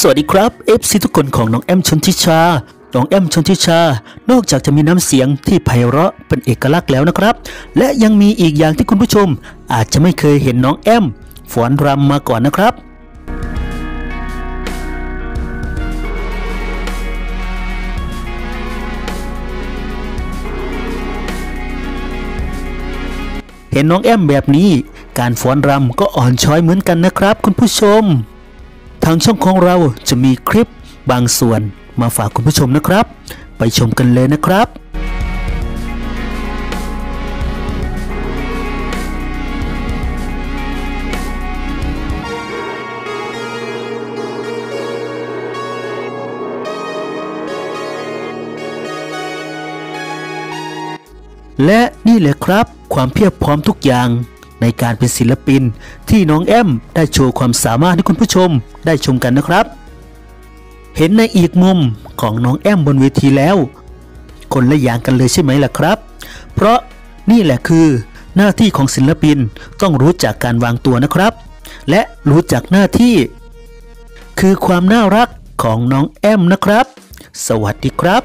สวัสดีครับเอฟซีทุกคนของน้องแอมชนทิชา น้องแอมชนทิชา นอกจากจะมีน้ำเสียงที่ไพเราะเป็นเอกลักษณ์แล้วนะครับ และยังมีอีกอย่างที่คุณผู้ชม อาจจะไม่เคยเห็นน้องแอมฟ้อนรำมาก่อนนะครับเห็นน้องแอมแบบนี้ การฟ้อนรำก็อ่อนช้อยเหมือนกันนะครับ คุณผู้ชม ทางช่องของเราจะมีคลิปบางส่วนมาฝากคุณผู้ชมนะครับ ไปชมกันเลยนะครับและนี่แหละครับ ความเพียบพร้อมทุกอย่าง ในการเป็นศิลปิน ที่น้องแอมได้โชว์ความสามารถให้คุณผู้ชมได้ชมกันนะครับ เห็นในอีกมุมของน้องแอมบนเวทีแล้ว คนละอย่างกันเลยใช่ไหมล่ะครับ เพราะนี่แหละคือหน้าที่ของศิลปินต้องรู้จักการวางตัวนะครับ และรู้จักหน้าที่ คือความน่ารักของน้องแอมนะครับ สวัสดีครับ